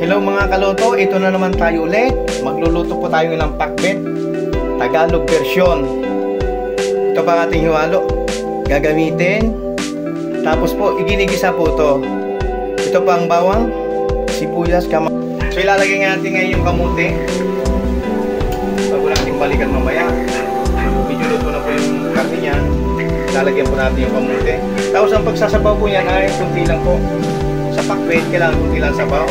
Hello mga kaloto, ito na naman tayo ulit. Magluluto po tayo ng pakbet. Tagalog version. Ito pa ating hiwalo. Gagamitin. Tapos po, iginigisa po to. Ito pa ang bawang, sibuyas, kama. So ilalagay natin ngayon yung kamuti. Bago natin balikan mamaya. Medyo na po yung karne niya. Lalagyan po natin yung kamuti. Tapos ang pagsasabaw po yan ay kunti lang po. Sa pakbet, kailangan kunti lang sabaw.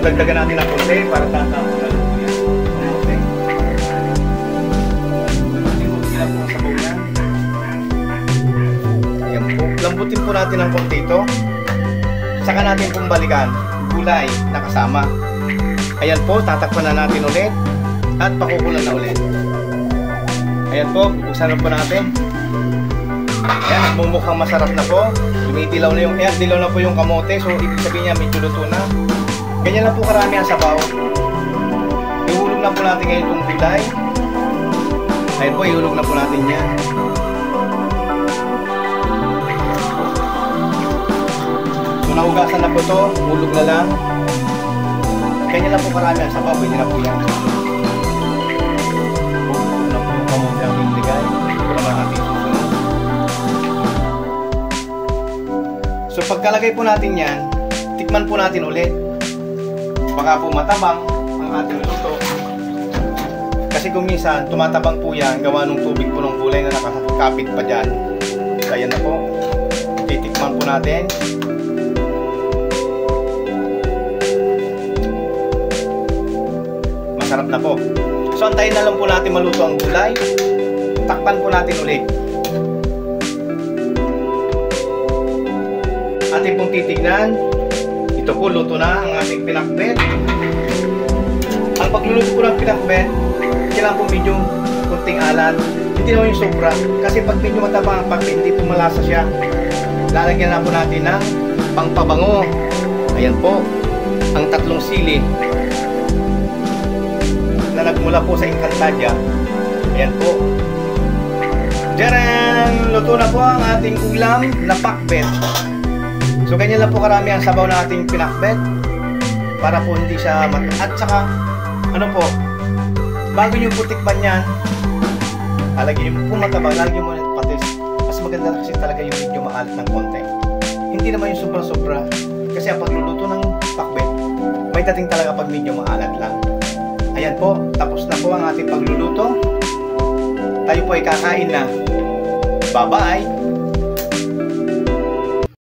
So dagdagan natin ng konti para tatapos na luto yan. Ang niya. Ayan po. Lambutin po natin ng konti ito. Saka natin pong balikan. Gulay na kasama. Ayan po, tatakpan na natin ulit. At pakukulan na ulit. Ayan po, bubuksan na po natin. Ayan, nagmumukhang masarap na po. Dumidilaw na yung, ayan, dilaw na po yung kamote. So, ibig sabihin niya, medyo luto na. Ganyan lang po karami ang sabaw. Ihulog na po natin ngayon itong gulay. Ayan po, ihulog na po natin yan. So, nahugasan na po to. Hulog na lang. Ganyan lang po karami ang sabaw. Pwede na po yan. Hulog na po kamote ang iligay. Ito naman natin susunod. So pagkalagay po natin yan, tikman po natin ulit. Baka po matabang ang ating luto. Kasi kung minsan, tumatabang po yan, gawa ng tubig po ng gulay na nakakapit pa dyan. Kaya na po. Titikman po natin. Masarap na po. So antayin na lang po natin maluto ang gulay. Takpan po natin ulit. ating pong titignan. Ito po, luto na ang ating pinakbet. Ang pagluluto po ng pinakbet, kailangan po medyo kunting alat. Hindi naman yung sobra. Kasi pag medyo matabang ang pakbet, hindi po malasa siya. Lalagyan na po natin ng pangpabango. Ayan po, ang tatlong sili na nagmula po sa Encantadia. Ayan po. Diyan, luto na po ang ating ulam na pakbet. So ganyan lang po karami ang sabaw na ating pinakbet para po hindi siya mat at saka ano po bago nyo po tikman yan lalagyan nyo po matabang lalagyan mo ng patis. Mas maganda kasi talaga yung medyo maalat ng konti. Hindi naman yung sobra sobra kasi ang pagluluto ng pakbet may dating talaga pag medyo maalat lang. Ayan po tapos na po ang ating pagluluto. Tayo po ay kakain na. Bye bye